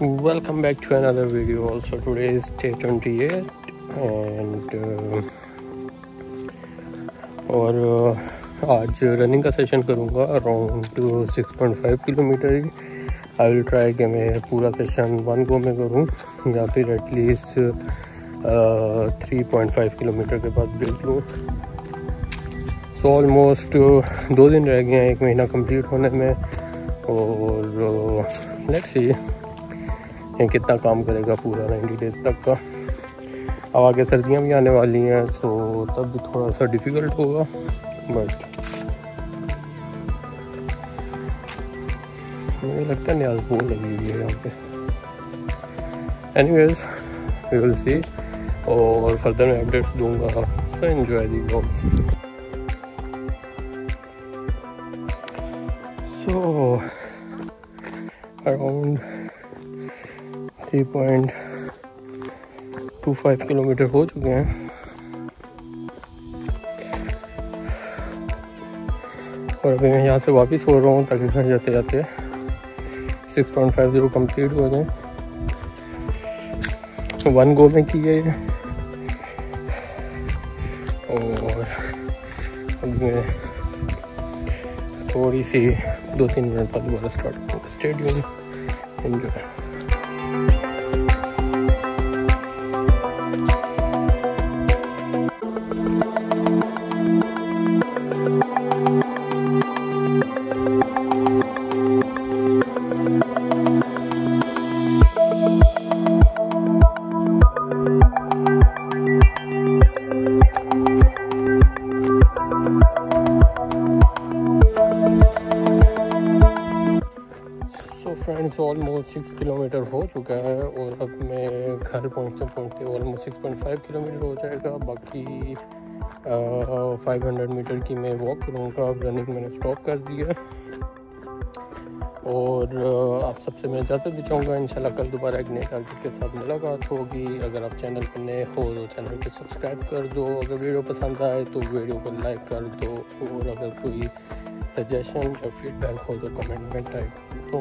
welcome back to another video so today is day 28 and uh, और uh, आज running का session करूँगा around 6.5 kilometre ही। I will try कि मैं पूरा सेशन वन गो में करूँ या फिर at least three point five kilometre के बाद ब्रेक लूँ। सो ऑलमोस्ट दो दिन रह गए हैं एक महीना कंप्लीट होने में। और लेट्स सी कितना काम करेगा पूरा नाइन्टी डेज़ तक का। अब आगे सर्दियाँ भी आने वाली हैं तो तब थोड़ा सा डिफ़िकल्ट होगा बट मुझे लगता है न्याज बोल लगी हुई है यहाँ पे। एनीवेज वी विल सी और फर्दर मैं अपडेट्स दूँगा। तो enjoy the blog so around three point two five kilometre हो चुके हैं। और अभी मैं यहाँ से वापस हो रहा हूँ ताकि घर जाते जाते six point five zero complete हो जाए। वन गो में की है और अभी मैं थोड़ी सी दो तीन मिनट बाद दोबारा स्टार्ट करूँगा। Stadium enjoy so friends almost six kilometre हो चुका है और अब मैं घर पहुँचते पहुँचते almost six point five kilometre हो जाएगा। बाकी फाइव हंड्रेड मीटर की मैं वॉक करूँगा। अब रनिंग मैंने स्टॉप कर दी है और आप सबसे मैं इजाज़त भी चाहूँगा, इंशाल्लाह कल दोबारा एक नए टारगेट के साथ मुलाकात होगी। अगर आप चैनल पर नए हो तो चैनल को सब्सक्राइब कर दो। अगर वीडियो पसंद आए तो वीडियो को लाइक कर दो। और अगर कोई सजेशन या फीडबैक हो तो कमेंट में टाइप दो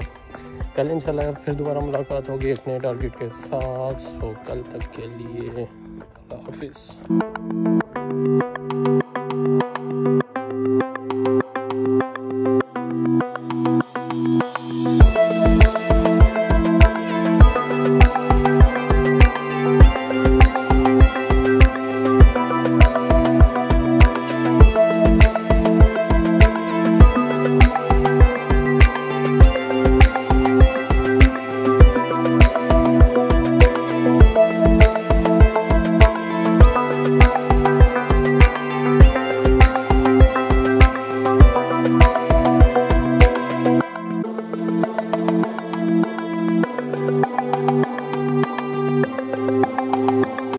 कल इंशाल्लाह फिर दोबारा मुलाकात होगी एक नए टारगेट के साथ। सो कल तक के लिए हाफिज़।